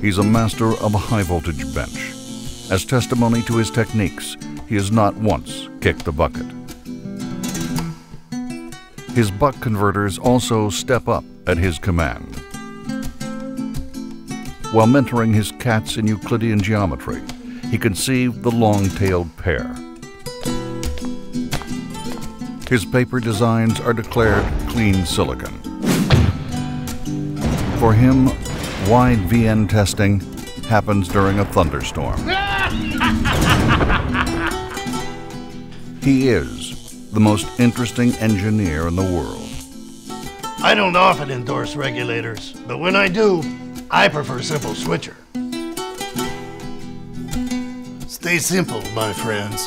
he's a master of a high voltage bench. As testimony to his techniques, he has not once kicked the bucket. His buck converters also step up at his command. While mentoring his cats in Euclidean geometry, he conceived the long-tailed pair. His paper designs are declared clean silicon. For him, wide VIN testing happens during a thunderstorm. he is the most interesting engineer in the world. I don't often endorse regulators, but when I do, I prefer Simple Switcher. Stay simple, my friends.